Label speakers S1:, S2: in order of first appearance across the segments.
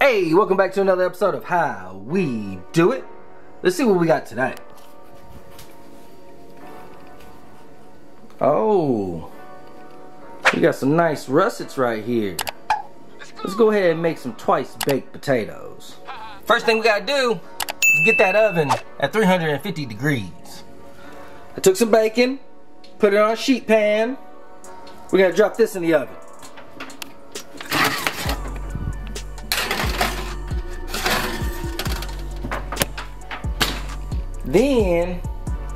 S1: Hey, welcome back to another episode of How We Do It. Let's see what we got tonight. Oh, we got some nice russets right here. Let's go ahead and make some twice baked potatoes. First thing we gotta do is get that oven at 350 degrees. I took some bacon, put it on a sheet pan. We're gonna drop this in the oven. Then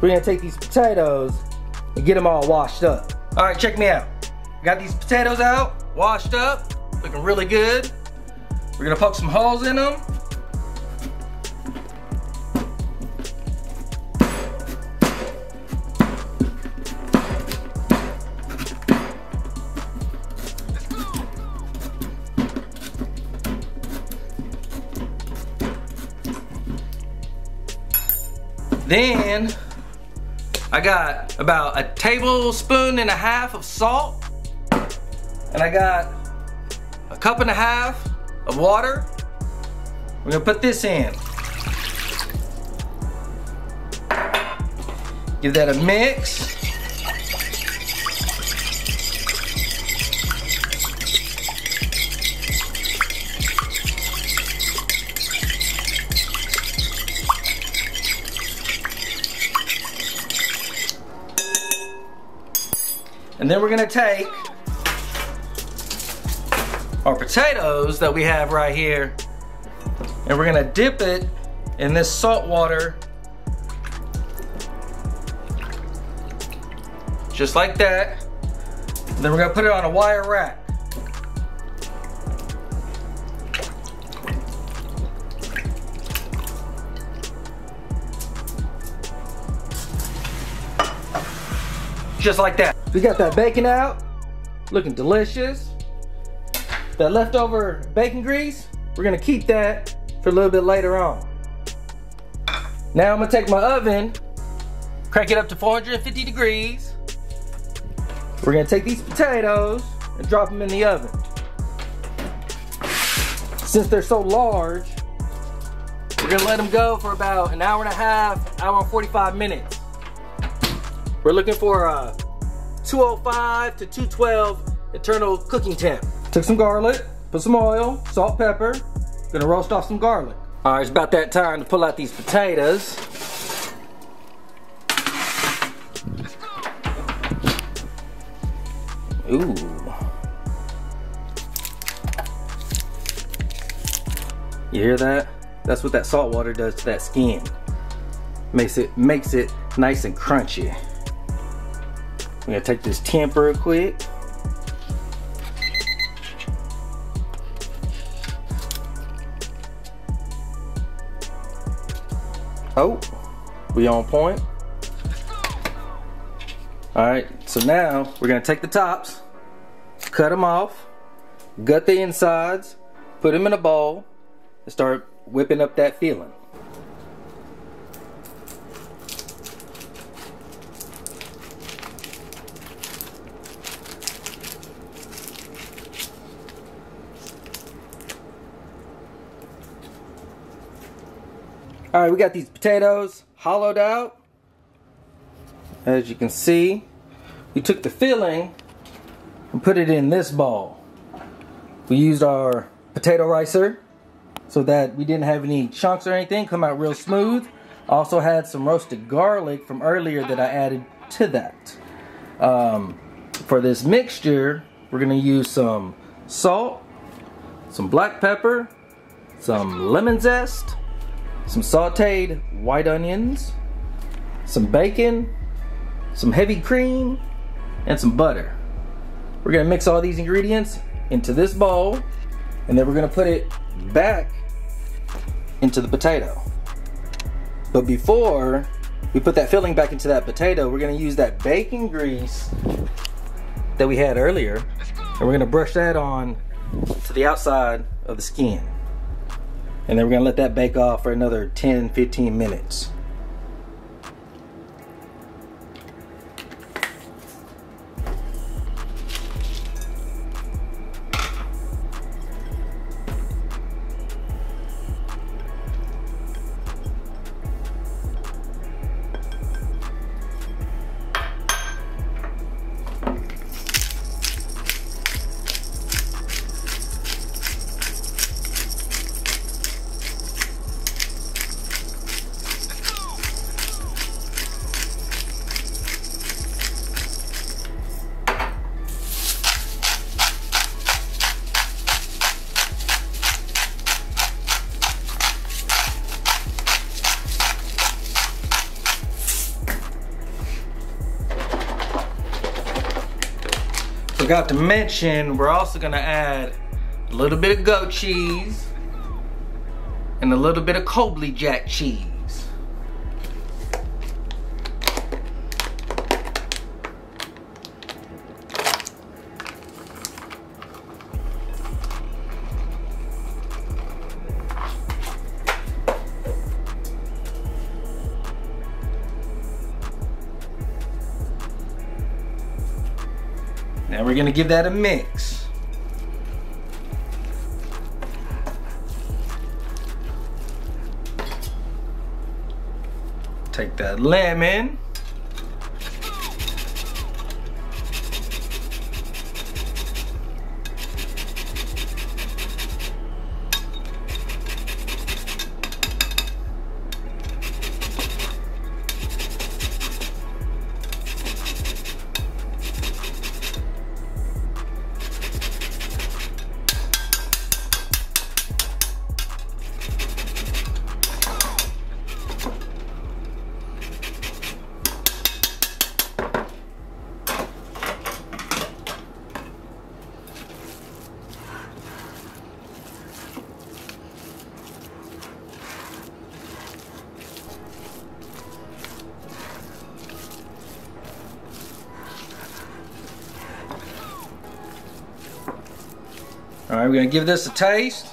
S1: we're gonna take these potatoes and get them all washed up. All right, check me out. Got these potatoes out, washed up, looking really good. We're gonna poke some holes in them. Then I got about a tablespoon and a half of salt. And I got a cup and a half of water. We're gonna put this in. Give that a mix. And then we're gonna take our potatoes that we have right here and we're gonna dip it in this salt water just like that. And then we're gonna put it on a wire rack. Just like that. We got that bacon out, looking delicious. That leftover bacon grease, we're gonna keep that for a little bit later on. Now I'm gonna take my oven, crank it up to 450 degrees. We're gonna take these potatoes and drop them in the oven. Since they're so large, we're gonna let them go for about an hour and a half, hour and 45 minutes. We're looking for a 205 to 212 internal cooking temp. Took some garlic, put some oil, salt, pepper. Gonna roast off some garlic. All right, it's about that time to pull out these potatoes. Ooh. You hear that? That's what that salt water does to that skin. Makes it makes it nice and crunchy. I'm gonna take this temp real quick. Oh, we on point. All right, so now we're gonna take the tops, cut them off, gut the insides, put them in a bowl, and start whipping up that filling. All right, we got these potatoes hollowed out. As you can see, we took the filling and put it in this bowl. We used our potato ricer so that we didn't have any chunks or anything, come out real smooth. Also had some roasted garlic from earlier that I added to that. Um, for this mixture, we're gonna use some salt, some black pepper, some lemon zest, some sauteed white onions, some bacon, some heavy cream, and some butter. We're gonna mix all these ingredients into this bowl, and then we're gonna put it back into the potato. But before we put that filling back into that potato, we're gonna use that bacon grease that we had earlier, and we're gonna brush that on to the outside of the skin. And then we're gonna let that bake off for another 10, 15 minutes. Forgot to mention, we're also gonna add a little bit of goat cheese and a little bit of Colby Jack cheese. Now we're gonna give that a mix. Take that lemon. All right, we're gonna give this a taste.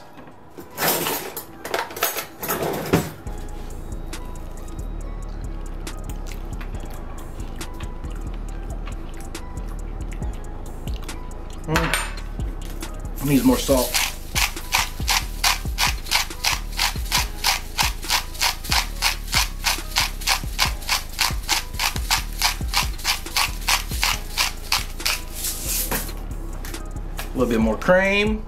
S1: Mm. Needs more salt. A little bit more cream.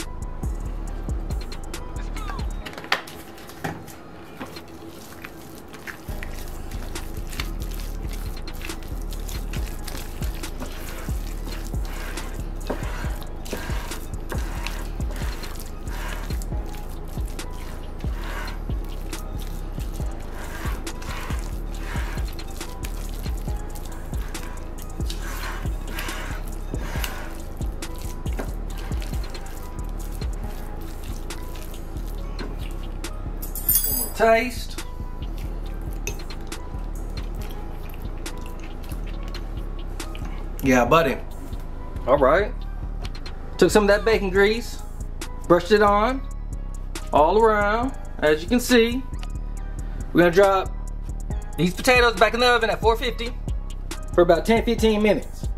S1: Taste. Yeah, buddy. All right. Took some of that bacon grease, brushed it on, all around, as you can see. We're gonna drop these potatoes back in the oven at 450 for about 10-15 minutes.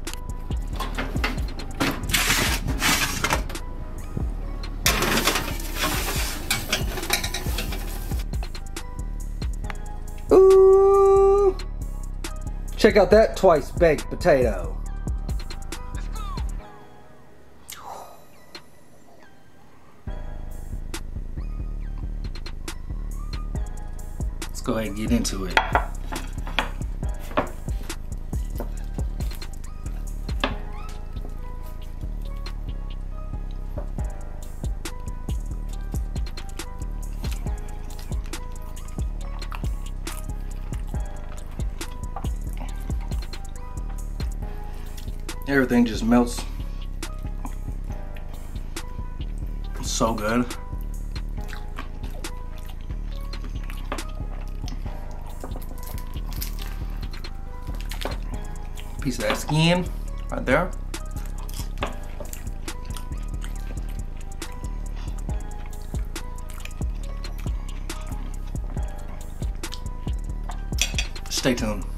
S1: Check out that twice baked potato. Let's go ahead and get into it. Everything just melts. It's So good. Piece of that skin right there. Stay tuned.